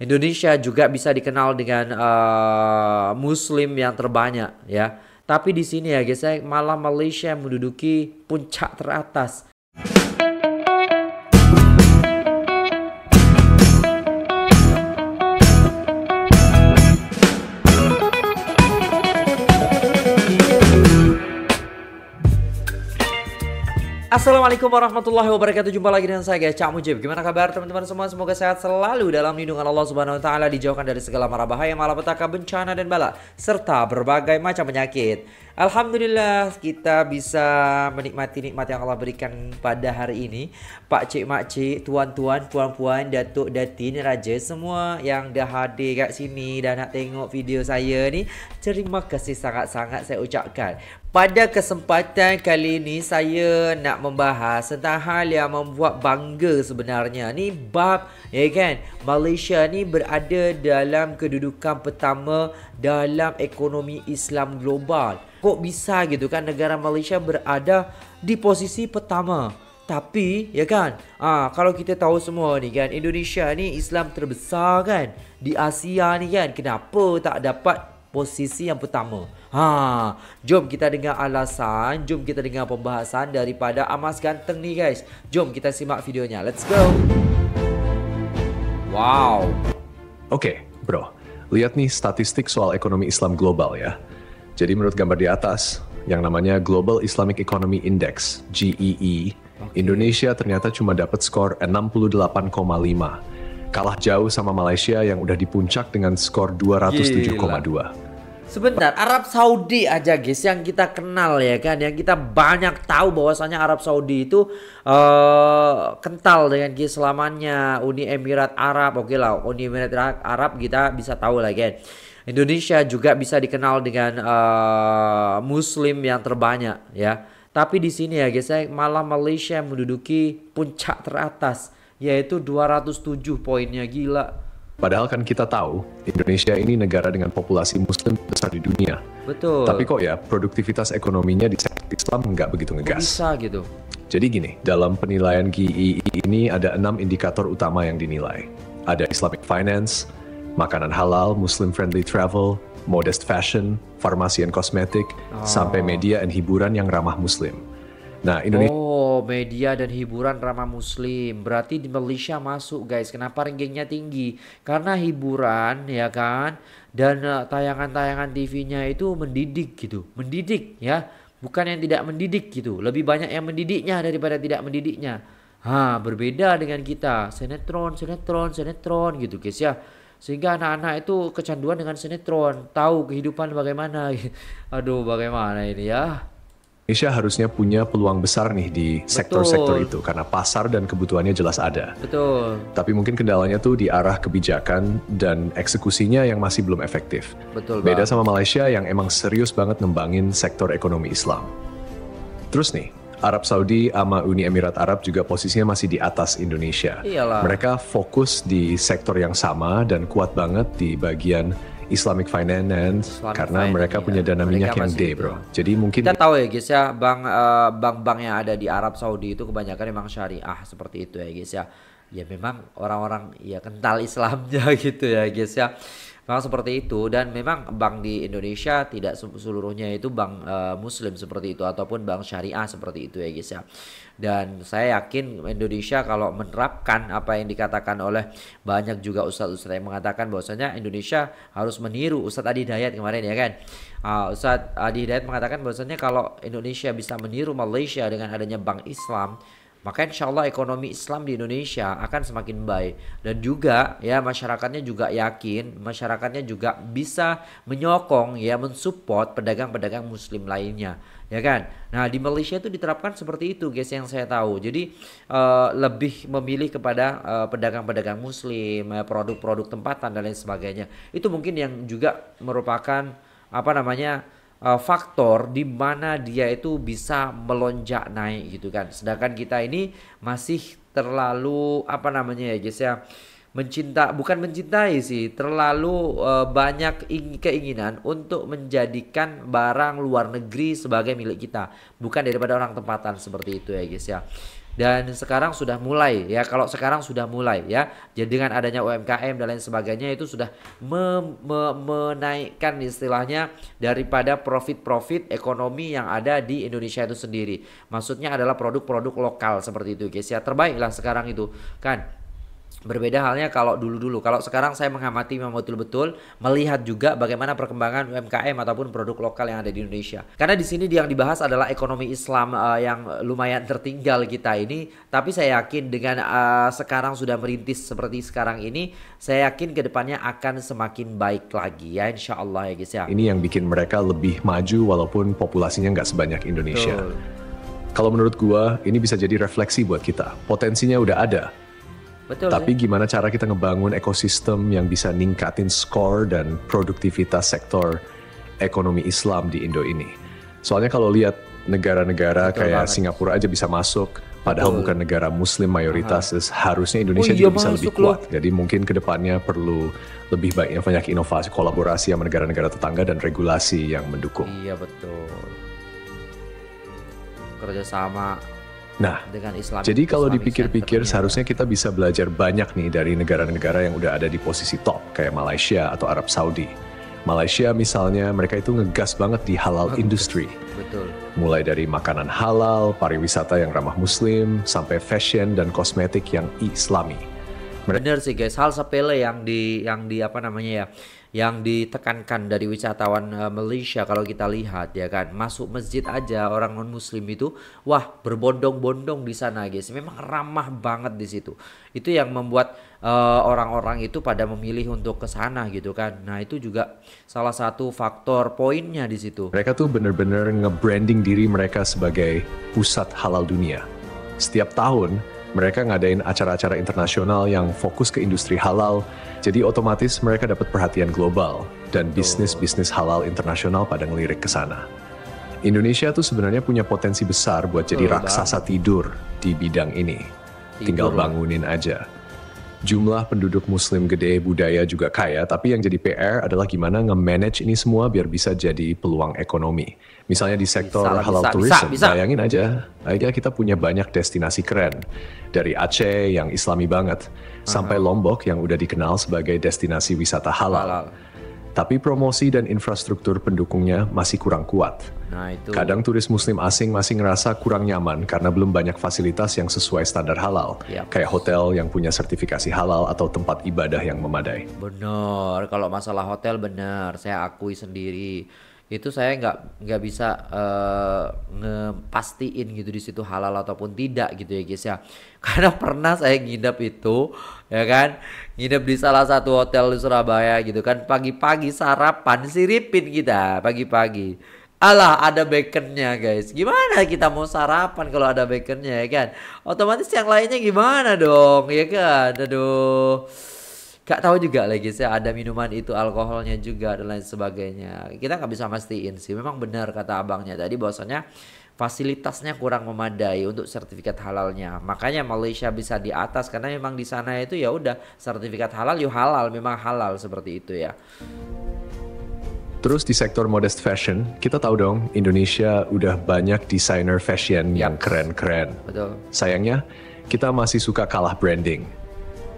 Indonesia juga bisa dikenal dengan uh, Muslim yang terbanyak ya. Tapi di sini ya guys, malah Malaysia menduduki puncak teratas. Assalamualaikum warahmatullahi wabarakatuh. Jumpa lagi dengan saya guys Cak Mujib. Gimana kabar teman-teman semua? Semoga sehat selalu Dalam lindungan Allah subhanahu wa ta'ala Dijauhkan dari segala mara bahaya Malapetaka bencana dan bala Serta berbagai macam penyakit. Alhamdulillah kita bisa menikmati nikmat yang Allah berikan pada hari ini. Pak cik mak cik, tuan-tuan, puan-puan, datuk, datin, raja Semua yang dah hadir kat sini Dan nak tengok video saya ni Terima kasih sangat-sangat saya ucapkan pada kesempatan kali ini saya nak membahas tentang hal yang membuat bangga sebenarnya. Ni bab ya kan Malaysia ni berada dalam kedudukan pertama dalam ekonomi Islam global. Kok bisa gitu kan negara Malaysia berada di posisi pertama? Tapi ya kan ah kalau kita tahu semua ni kan Indonesia ni Islam terbesar kan di Asia ni kan kenapa tak dapat posisi yang pertama. Ha, jom kita dengar alasan, jom kita dengar pembahasan daripada Amas ganteng ni guys. Jom kita simak videonya. Let's go. Wow. Oke, okay, bro. Lihat nih statistik soal ekonomi Islam global ya. Jadi menurut gambar di atas, yang namanya Global Islamic Economy Index, GEE, okay. Indonesia ternyata cuma dapat skor 68,5 kalah jauh sama Malaysia yang udah di puncak dengan skor 207,2. Sebentar, Arab Saudi aja guys yang kita kenal ya kan, yang kita banyak tahu bahwasanya Arab Saudi itu uh, kental dengan keislamannya, Uni Emirat Arab, oke okay lah, Uni Emirat Arab kita bisa tahu lah kan. Indonesia juga bisa dikenal dengan uh, Muslim yang terbanyak ya. Tapi di sini ya guys, malah Malaysia menduduki puncak teratas yaitu 207 poinnya gila. Padahal kan kita tahu Indonesia ini negara dengan populasi muslim besar di dunia. Betul. Tapi kok ya produktivitas ekonominya di sektor Islam nggak begitu ngegas. bisa gitu. Jadi gini, dalam penilaian GEE ini ada enam indikator utama yang dinilai. Ada Islamic finance, makanan halal, Muslim friendly travel, modest fashion, farmasi dan kosmetik, oh. sampai media dan hiburan yang ramah Muslim. Nah, Indonesia Oh, media dan hiburan ramah muslim. Berarti di Malaysia masuk, guys. Kenapa rankingnya tinggi? Karena hiburan, ya kan? Dan uh, tayangan-tayangan TV-nya itu mendidik gitu. Mendidik, ya. Bukan yang tidak mendidik gitu. Lebih banyak yang mendidiknya daripada tidak mendidiknya. Ha, berbeda dengan kita. Sinetron, sinetron, sinetron gitu, guys ya. Sehingga anak-anak itu kecanduan dengan sinetron. Tahu kehidupan bagaimana. Aduh, bagaimana ini ya. Indonesia harusnya punya peluang besar nih di sektor-sektor itu karena pasar dan kebutuhannya jelas ada. Betul. Tapi mungkin kendalanya tuh di arah kebijakan dan eksekusinya yang masih belum efektif. Betul. Beda bang. sama Malaysia yang emang serius banget nembangin sektor ekonomi Islam. Terus nih, Arab Saudi sama Uni Emirat Arab juga posisinya masih di atas Indonesia. Iyalah. Mereka fokus di sektor yang sama dan kuat banget di bagian Islamic Finance Islamic karena finance, mereka punya dana minyak yang D, bro. Jadi mungkin kita tahu ya guys ya, bank uh, bank-bank yang ada di Arab Saudi itu kebanyakan memang syariah seperti itu ya guys ya. Ya memang orang-orang ya kental Islamnya gitu ya guys ya. Memang seperti itu dan memang bank di Indonesia tidak seluruhnya itu bank uh, muslim seperti itu ataupun bank syariah seperti itu ya guys ya. Dan saya yakin Indonesia kalau menerapkan apa yang dikatakan oleh banyak juga ustadz-ustadz yang mengatakan bahwasanya Indonesia harus meniru Ustadz Adi Dayat kemarin ya kan. Uh, Ustadz Adi Dayat mengatakan bahwasanya kalau Indonesia bisa meniru Malaysia dengan adanya bank Islam maka insya Allah ekonomi Islam di Indonesia akan semakin baik. Dan juga ya masyarakatnya juga yakin masyarakatnya juga bisa menyokong ya mensupport pedagang-pedagang muslim lainnya ya kan? Nah di Malaysia itu diterapkan seperti itu guys yang saya tahu. Jadi uh, lebih memilih kepada uh, pedagang-pedagang muslim produk produk-produk tempatan dan lain sebagainya. Itu mungkin yang juga merupakan apa namanya uh, faktor di mana dia itu bisa melonjak naik gitu kan. Sedangkan kita ini masih terlalu apa namanya ya guys ya mencinta bukan mencintai sih terlalu uh, banyak keinginan untuk menjadikan barang luar negeri sebagai milik kita bukan daripada orang tempatan seperti itu ya guys ya dan sekarang sudah mulai ya. Kalau sekarang sudah mulai ya. Jadi dengan adanya UMKM dan lain sebagainya itu sudah me, me, menaikkan istilahnya daripada profit-profit ekonomi yang ada di Indonesia itu sendiri. Maksudnya adalah produk-produk lokal seperti itu guys ya. Terbaik lah sekarang itu kan Berbeda halnya kalau dulu-dulu. Kalau sekarang saya mengamati memang betul-betul melihat juga bagaimana perkembangan UMKM ataupun produk lokal yang ada di Indonesia. Karena di sini yang dibahas adalah ekonomi Islam uh, yang lumayan tertinggal kita ini. Tapi saya yakin dengan uh, sekarang sudah merintis seperti sekarang ini, saya yakin ke depannya akan semakin baik lagi ya Insya Allah ya guys ya. Ini yang bikin mereka lebih maju walaupun populasinya nggak sebanyak Indonesia. Betul. Kalau menurut gua ini bisa jadi refleksi buat kita. Potensinya udah ada Betul, Tapi sih. gimana cara kita ngebangun ekosistem yang bisa ningkatin skor dan produktivitas sektor ekonomi Islam di Indo ini. Soalnya kalau lihat negara-negara kayak banget. Singapura aja bisa masuk, padahal Betul. bukan negara Muslim mayoritas, Aha. harusnya Indonesia oh, iya, juga bisa lebih kuat. Loh. Jadi mungkin ke depannya perlu lebih banyak banyak inovasi, kolaborasi sama negara-negara tetangga dan regulasi yang mendukung. Iya betul. Kerjasama Nah, dengan Islam. Jadi kalau dipikir-pikir seharusnya kita bisa belajar banyak nih dari negara-negara yang udah ada di posisi top kayak Malaysia atau Arab Saudi. Malaysia misalnya mereka itu ngegas banget di halal industry. Betul. Mulai dari makanan halal, pariwisata yang ramah muslim, sampai fashion dan kosmetik yang islami. Bener sih guys, hal sepele yang di yang di apa namanya ya yang ditekankan dari wisatawan uh, Malaysia kalau kita lihat ya kan? Masuk masjid aja orang non muslim itu wah berbondong-bondong di sana guys. Memang ramah banget di situ. Itu yang membuat eh, orang-orang uh, itu pada memilih untuk ke sana gitu kan? Nah itu juga salah satu faktor poinnya di situ. Mereka tuh bener-bener nge-branding diri mereka sebagai pusat halal dunia. Setiap tahun mereka ngadain acara-acara internasional yang fokus ke industri halal, jadi otomatis mereka dapat perhatian global dan bisnis-bisnis halal internasional pada ngelirik ke sana. Indonesia tuh sebenarnya punya potensi besar buat jadi raksasa tidur di bidang ini. Tinggal bangunin aja jumlah penduduk muslim gede, budaya juga kaya, tapi yang jadi PR adalah gimana nge-manage ini semua biar bisa jadi peluang ekonomi. Misalnya di sektor bisa, halal bisa, tourism, bisa, bisa. bayangin aja, aja kita punya banyak destinasi keren. Dari Aceh yang islami banget, uh -huh. sampai Lombok yang udah dikenal sebagai destinasi wisata halal. halal tapi promosi dan infrastruktur pendukungnya masih kurang kuat. Nah, itu. Kadang turis muslim asing masih ngerasa kurang nyaman karena belum banyak fasilitas yang sesuai standar halal, yep. kayak hotel yang punya sertifikasi halal atau tempat ibadah yang memadai. Benar, kalau masalah hotel benar, saya akui sendiri itu saya nggak nggak bisa uh, ngepastiin gitu di situ halal ataupun tidak gitu ya guys ya. Karena pernah saya nginep itu ya kan? Nginep di salah satu hotel di Surabaya gitu kan. Pagi-pagi sarapan siripin kita pagi-pagi. Alah ada baconnya guys. Gimana kita mau sarapan kalau ada baconnya ya kan? Otomatis yang lainnya gimana dong ya kan? Aduh Gak tahu juga lagi sih ada minuman itu alkoholnya juga dan lain sebagainya. Kita nggak bisa mastiin sih. Memang benar kata abangnya tadi bahwasanya fasilitasnya kurang memadai untuk sertifikat halalnya. Makanya Malaysia bisa di atas karena memang di sana itu ya udah sertifikat halal yuk halal memang halal seperti itu ya. Terus di sektor modest fashion, kita tahu dong Indonesia udah banyak desainer fashion yang keren-keren. Betul. Sayangnya kita masih suka kalah branding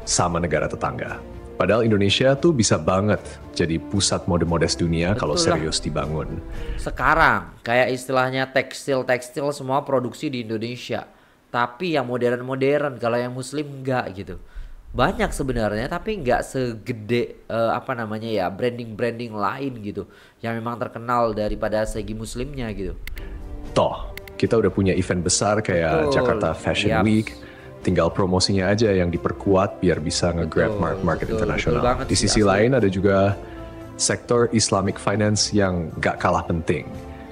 sama negara tetangga. Padahal Indonesia tuh bisa banget jadi pusat mode modest dunia Betul kalau serius dibangun. Sekarang kayak istilahnya tekstil-tekstil semua produksi di Indonesia. Tapi yang modern-modern kalau yang muslim enggak gitu. Banyak sebenarnya tapi enggak segede uh, apa namanya ya branding-branding lain gitu yang memang terkenal daripada segi muslimnya gitu. Toh, kita udah punya event besar kayak Betul. Jakarta Fashion yep. Week tinggal promosinya aja yang diperkuat biar bisa nge-grab market, market betul, internasional. Betul Di sisi lain ada juga sektor Islamic finance yang gak kalah penting.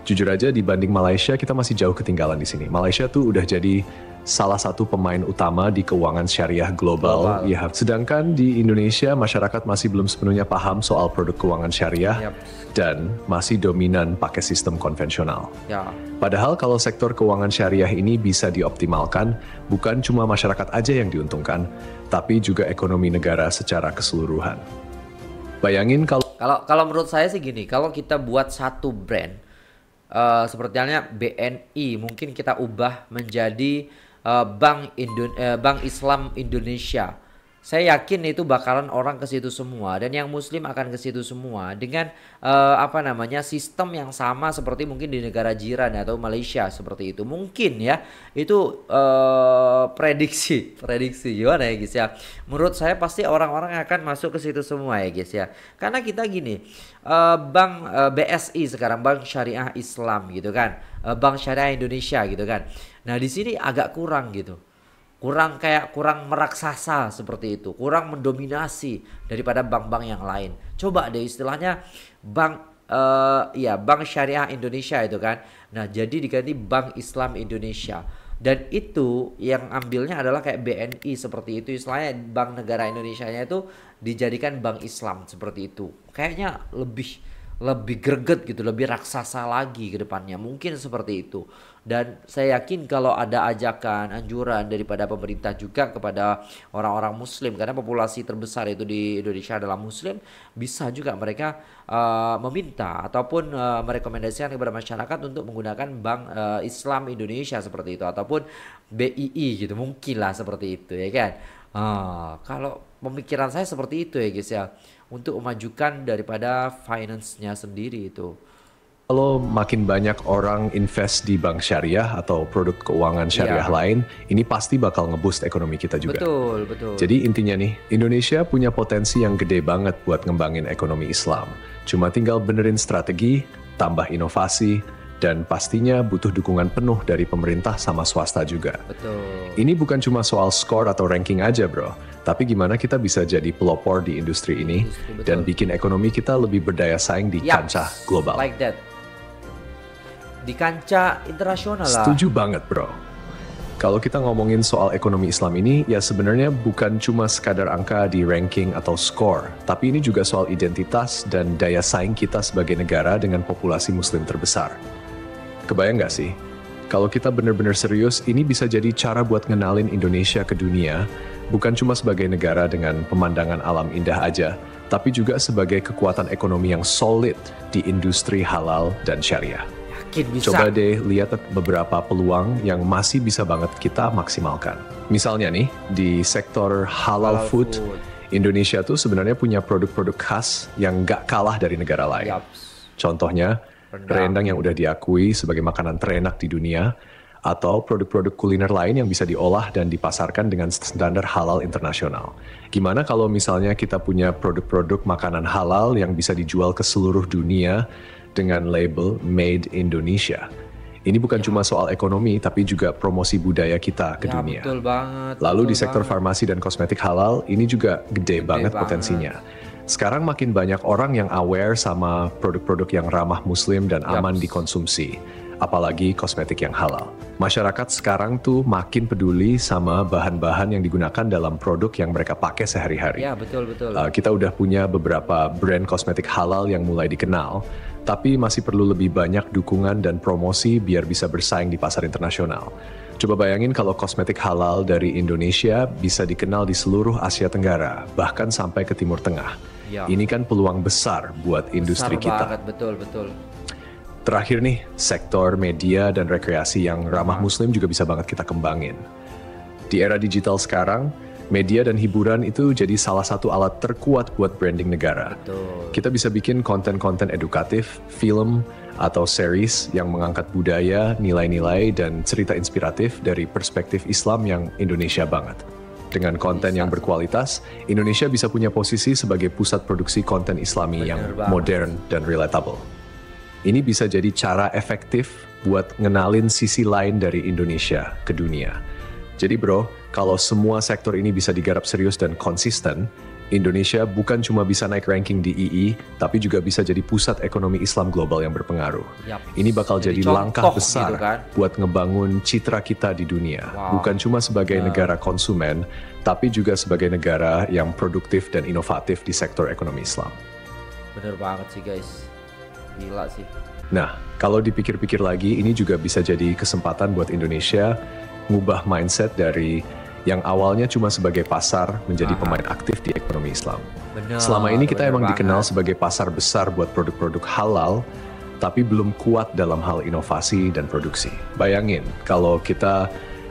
Jujur aja dibanding Malaysia kita masih jauh ketinggalan di sini. Malaysia tuh udah jadi salah satu pemain utama di keuangan syariah global. global. Ya, sedangkan di Indonesia masyarakat masih belum sepenuhnya paham soal produk keuangan syariah yep. dan masih dominan pakai sistem konvensional. Ya. Padahal kalau sektor keuangan syariah ini bisa dioptimalkan, bukan cuma masyarakat aja yang diuntungkan, tapi juga ekonomi negara secara keseluruhan. Bayangin kalau kalau kalau menurut saya sih gini, kalau kita buat satu brand uh, seperti halnya BNI mungkin kita ubah menjadi uh, Bank Indo uh, Bank Islam Indonesia. Saya yakin itu bakalan orang ke situ semua dan yang muslim akan ke situ semua dengan uh, apa namanya sistem yang sama seperti mungkin di negara jiran atau Malaysia seperti itu. Mungkin ya itu uh, prediksi prediksi. Gimana ya guys ya? Menurut saya pasti orang-orang akan masuk ke situ semua ya guys ya. Karena kita gini uh, bank uh, BSI sekarang bank syariah Islam gitu kan uh, bank syariah Indonesia gitu kan nah di sini agak kurang gitu kurang kayak kurang meraksasa seperti itu, kurang mendominasi daripada bank-bank yang lain. Coba deh istilahnya bank uh, ya bank syariah Indonesia itu kan. Nah, jadi diganti Bank Islam Indonesia. Dan itu yang ambilnya adalah kayak BNI seperti itu istilahnya bank negara Indonesia nya itu dijadikan bank Islam seperti itu. Kayaknya lebih lebih greget gitu, lebih raksasa lagi ke depannya. Mungkin seperti itu. Dan saya yakin kalau ada ajakan, anjuran daripada pemerintah juga kepada orang-orang muslim karena populasi terbesar itu di Indonesia adalah muslim, bisa juga mereka uh, meminta ataupun uh, merekomendasikan kepada masyarakat untuk menggunakan bank uh, Islam Indonesia seperti itu ataupun BII gitu. Mungkin lah seperti itu ya kan. Uh, kalau pemikiran saya seperti itu ya guys ya untuk memajukan daripada finance-nya sendiri itu. Kalau makin banyak orang invest di bank syariah atau produk keuangan syariah yeah. lain, ini pasti bakal ngeboost ekonomi kita juga. Betul, betul. Jadi intinya nih, Indonesia punya potensi yang gede banget buat ngembangin ekonomi Islam. Cuma tinggal benerin strategi, tambah inovasi, dan pastinya butuh dukungan penuh dari pemerintah sama swasta juga. Betul. Ini bukan cuma soal skor atau ranking aja, bro. Tapi gimana kita bisa jadi pelopor di industri ini industri, dan bikin ekonomi kita lebih berdaya saing di yep, kancah global. Like that di kancah internasional lah. Setuju banget bro. Kalau kita ngomongin soal ekonomi Islam ini, ya sebenarnya bukan cuma sekadar angka di ranking atau skor, tapi ini juga soal identitas dan daya saing kita sebagai negara dengan populasi muslim terbesar. Kebayang nggak sih? Kalau kita benar-benar serius, ini bisa jadi cara buat ngenalin Indonesia ke dunia, bukan cuma sebagai negara dengan pemandangan alam indah aja, tapi juga sebagai kekuatan ekonomi yang solid di industri halal dan syariah yakin bisa. Coba deh lihat beberapa peluang yang masih bisa banget kita maksimalkan. Misalnya nih, di sektor halal, halal food, food, Indonesia tuh sebenarnya punya produk-produk khas yang gak kalah dari negara lain. Yaps. Contohnya, rendang. rendang yang udah diakui sebagai makanan terenak di dunia, atau produk-produk kuliner lain yang bisa diolah dan dipasarkan dengan standar halal internasional. Gimana kalau misalnya kita punya produk-produk makanan halal yang bisa dijual ke seluruh dunia dengan label Made Indonesia. Ini bukan ya. cuma soal ekonomi, tapi juga promosi budaya kita ke ya, dunia. Betul banget. Lalu betul di sektor banget. farmasi dan kosmetik halal, ini juga gede, gede banget, banget potensinya. Sekarang makin banyak orang yang aware sama produk-produk yang ramah muslim dan aman Yaps. dikonsumsi apalagi kosmetik yang halal. Masyarakat sekarang tuh makin peduli sama bahan-bahan yang digunakan dalam produk yang mereka pakai sehari-hari. Ya, betul betul. Uh, kita udah punya beberapa brand kosmetik halal yang mulai dikenal, tapi masih perlu lebih banyak dukungan dan promosi biar bisa bersaing di pasar internasional. Coba bayangin kalau kosmetik halal dari Indonesia bisa dikenal di seluruh Asia Tenggara, bahkan sampai ke Timur Tengah. Ya. Ini kan peluang besar buat industri besar kita. Banget, betul betul. Terakhir nih, sektor media dan rekreasi yang ramah muslim juga bisa banget kita kembangin. Di era digital sekarang, media dan hiburan itu jadi salah satu alat terkuat buat branding negara. Betul. Kita bisa bikin konten-konten edukatif, film, atau series yang mengangkat budaya, nilai-nilai, dan cerita inspiratif dari perspektif Islam yang Indonesia banget. Dengan konten yang berkualitas, Indonesia bisa punya posisi sebagai pusat produksi konten Islami Bener yang banget. modern dan relatable. Ini bisa jadi cara efektif buat ngenalin sisi lain dari Indonesia ke dunia. Jadi bro, kalau semua sektor ini bisa digarap serius dan konsisten, Indonesia bukan cuma bisa naik ranking di II, tapi juga bisa jadi pusat ekonomi Islam global yang berpengaruh. Yap. Ini bakal jadi, jadi langkah besar gitu kan? buat ngebangun citra kita di dunia. Wow. Bukan cuma sebagai uh. negara konsumen, tapi juga sebagai negara yang produktif dan inovatif di sektor ekonomi Islam. Bener banget sih guys. Gila sih. Nah, kalau dipikir-pikir lagi, ini juga bisa jadi kesempatan buat Indonesia ngubah mindset dari yang awalnya cuma sebagai pasar menjadi Aha. pemain aktif di ekonomi Islam. Bener, Selama ini kita emang banget. dikenal sebagai pasar besar buat produk-produk halal, tapi belum kuat dalam hal inovasi dan produksi. Bayangin kalau kita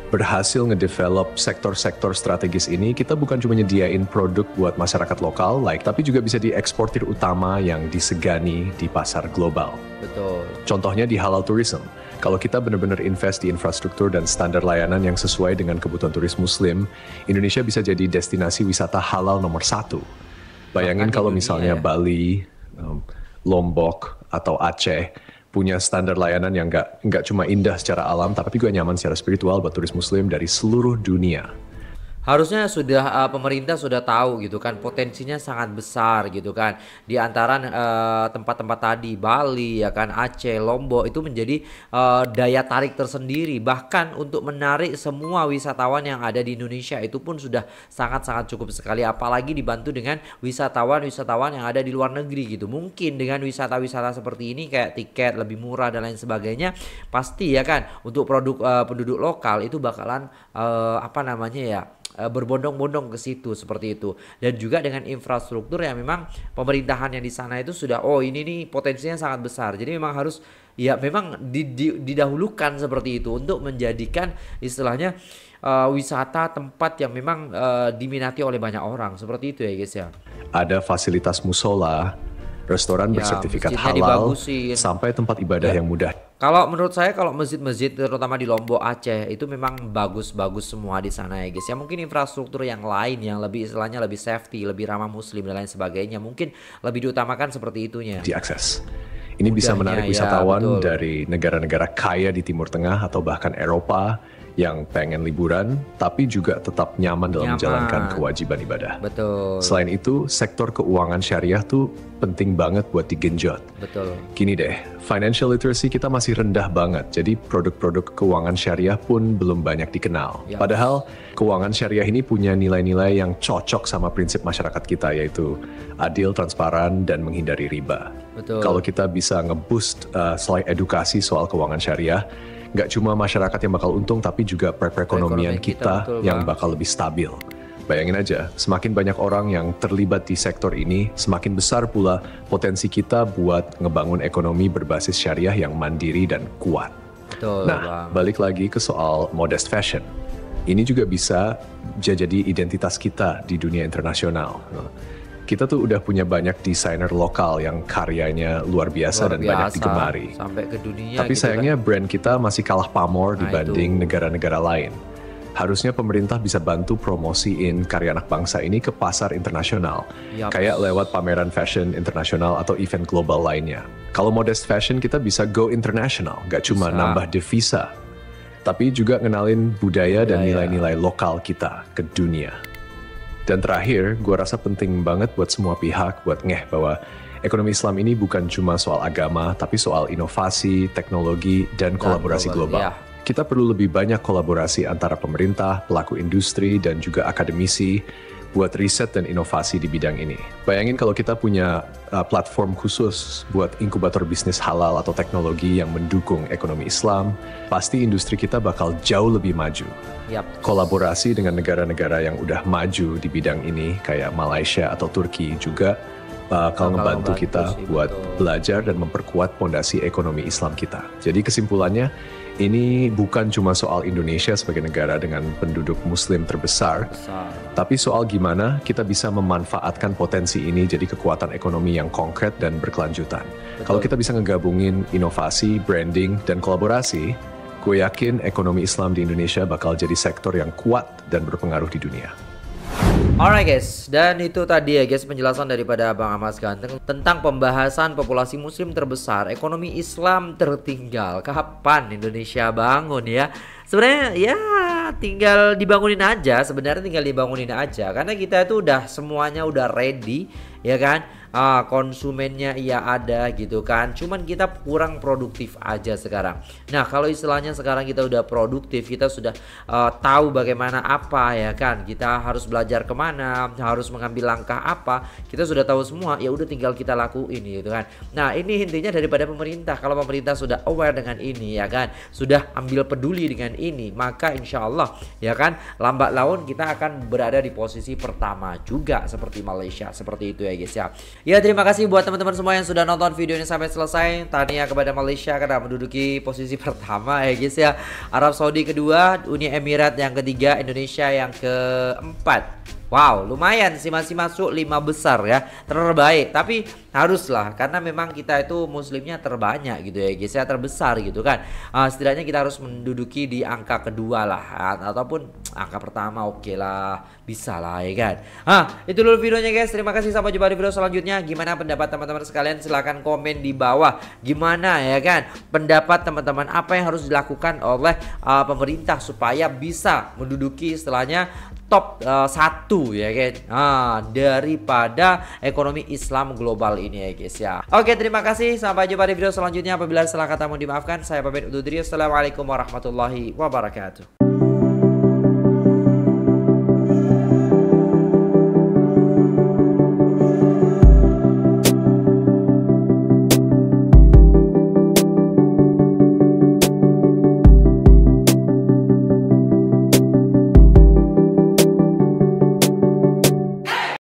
berhasil ngedevelop sektor-sektor strategis ini, kita bukan cuma nyediain produk buat masyarakat lokal, like, tapi juga bisa dieksportir utama yang disegani di pasar global. Betul. Contohnya di halal tourism. Kalau kita benar-benar invest di infrastruktur dan standar layanan yang sesuai dengan kebutuhan turis muslim, Indonesia bisa jadi destinasi wisata halal nomor satu. Bayangin Bahkan kalau misalnya ya. Bali, um, Lombok, atau Aceh punya standar layanan yang nggak nggak cuma indah secara alam, tapi juga nyaman secara spiritual buat turis muslim dari seluruh dunia. Harusnya sudah uh, pemerintah sudah tahu gitu kan potensinya sangat besar gitu kan. Di antara uh, tempat-tempat tadi Bali ya kan Aceh, Lombok itu menjadi uh, daya tarik tersendiri. Bahkan untuk menarik semua wisatawan yang ada di Indonesia itu pun sudah sangat-sangat cukup sekali. Apalagi dibantu dengan wisatawan-wisatawan yang ada di luar negeri gitu. Mungkin dengan wisata-wisata seperti ini kayak tiket lebih murah dan lain sebagainya pasti ya kan untuk produk uh, penduduk lokal itu bakalan uh, apa namanya ya eh, berbondong-bondong ke situ seperti itu. Dan juga dengan infrastruktur yang memang pemerintahan yang di sana itu sudah oh ini nih potensinya sangat besar. Jadi memang harus ya memang di- di- didahulukan seperti itu untuk menjadikan istilahnya eh, wisata tempat yang memang eh, diminati oleh banyak orang. Seperti itu ya guys ya. Ada fasilitas musola, restoran Ya, bersertifikat halal, sampai tempat ibadah yang mudah Kalau menurut saya kalau masjid-masjid terutama di Lombok Aceh itu memang bagus-bagus semua di sana ya guys. Ya mungkin infrastruktur yang lain yang lebih istilahnya lebih safety, lebih ramah muslim dan lain sebagainya mungkin lebih diutamakan seperti itunya. diakses. Ini bisa Mudahnya, menarik ya, wisatawan betul. dari negara-negara kaya di Timur Tengah atau bahkan Eropa yang pengen liburan, tapi juga tetap nyaman dalam Nyaman. menjalankan kewajiban ibadah. Betul. Selain itu, sektor keuangan syariah tuh penting banget buat digenjot. Betul. Gini deh, financial literacy kita masih rendah banget, jadi produk-produk keuangan syariah pun belum banyak dikenal. Ya. Padahal keuangan syariah ini punya nilai-nilai yang cocok sama prinsip masyarakat kita, yaitu adil, transparan, dan menghindari riba. Betul. Kalau kita bisa nge-boost uh, selain edukasi soal keuangan syariah, nggak cuma masyarakat yang bakal untung, tapi juga perekonomian kita, kita, betul, yang Bang. bakal lebih stabil. Bayangin aja, semakin banyak orang yang terlibat di sektor ini, semakin besar pula potensi kita buat ngebangun ekonomi berbasis syariah yang mandiri dan kuat. Betul, Nah, Bang. balik lagi ke soal modest fashion. Ini juga bisa jadi identitas kita di dunia internasional. Kita tuh udah punya banyak desainer lokal yang karyanya luar biasa Luar dan banyak digemari. sampai ke dunia Tapi gitu sayangnya brand kita masih kalah pamor Nah, dibanding negara-negara lain. Harusnya pemerintah bisa bantu promosiin karya anak bangsa ini ke pasar internasional. Yaps. Kayak lewat pameran fashion internasional atau event global lainnya. Kalau modest fashion kita bisa go international, nggak cuma Bisa. nambah devisa. Tapi juga ngenalin budaya dan nilai-nilai lokal kita ke dunia. Dan terakhir, gue rasa penting banget buat semua pihak buat ngeh bahwa ekonomi Islam ini bukan cuma soal agama, tapi soal inovasi, teknologi, dan kolaborasi global, global. ya. Kita perlu lebih banyak kolaborasi antara pemerintah, pelaku industri, dan juga akademisi buat riset dan inovasi di bidang ini. Bayangin kalau kita punya uh, platform khusus buat inkubator bisnis halal atau teknologi yang mendukung ekonomi Islam, pasti industri kita bakal jauh lebih maju Yap. kolaborasi dengan negara-negara yang udah maju di bidang ini kayak Malaysia atau Turki juga Bakal ngebantu membantu kita sih, buat betul. belajar dan memperkuat pondasi ekonomi Islam kita. Jadi kesimpulannya ini bukan cuma soal Indonesia sebagai negara dengan penduduk muslim terbesar, Besar. tapi soal gimana kita bisa memanfaatkan potensi ini jadi kekuatan ekonomi yang konkret dan berkelanjutan. Kalau kita bisa ngegabungin inovasi, branding, dan kolaborasi, gue yakin ekonomi Islam di Indonesia bakal jadi sektor yang kuat dan berpengaruh di dunia. Alright guys, dan itu tadi ya guys penjelasan daripada Bang Amas Ganteng tentang pembahasan populasi muslim terbesar, ekonomi Islam tertinggal. Kapan Indonesia bangun ya? Sebenarnya ya tinggal dibangunin aja, sebenarnya tinggal dibangunin aja karena kita itu udah semuanya udah ready ya kan? Ah, konsumennya iya ada gitu kan. Cuman kita kurang produktif aja sekarang. Nah, kalau istilahnya sekarang kita udah produktif, kita sudah eh, tahu bagaimana apa ya kan. Kita harus belajar ke mana, harus mengambil langkah apa. Kita sudah tahu semua. Ya udah tinggal kita lakuin gitu kan. Nah, ini intinya daripada pemerintah. Kalau pemerintah sudah aware dengan ini ya kan, sudah ambil peduli dengan ini, maka insya Allah ya kan lambat laun kita akan berada di posisi pertama juga seperti Malaysia seperti itu ya ya guys ya. Ya terima kasih buat teman-teman semua yang sudah nonton video ini sampai selesai. Tania kepada Malaysia karena menduduki posisi pertama ya guys ya. Arab Saudi kedua, Uni Emirat yang ketiga, Indonesia yang keempat. Wow, lumayan sih masih masuk lima besar ya, terbaik. Tapi haruslah karena memang kita itu muslimnya terbanyak gitu ya, guys ya terbesar gitu kan. Uh, setidaknya kita harus menduduki di angka kedua lah, ataupun angka pertama oke okay lah, bisa lah ya kan. Ah, itu dulu videonya guys. Terima kasih sampai jumpa di video selanjutnya. Gimana pendapat teman-teman sekalian? Silahkan komen di bawah. Gimana ya kan pendapat teman-teman apa yang harus dilakukan oleh uh, pemerintah supaya bisa menduduki istilahnya top uh, satu ya kan ah, daripada ekonomi Islam global ini ya guys ya. Oke terima kasih. Sampai jumpa di video selanjutnya. Apabila salah kata mohon dimaafkan. Saya pamit undur diri. Assalamualaikum warahmatullahi wabarakatuh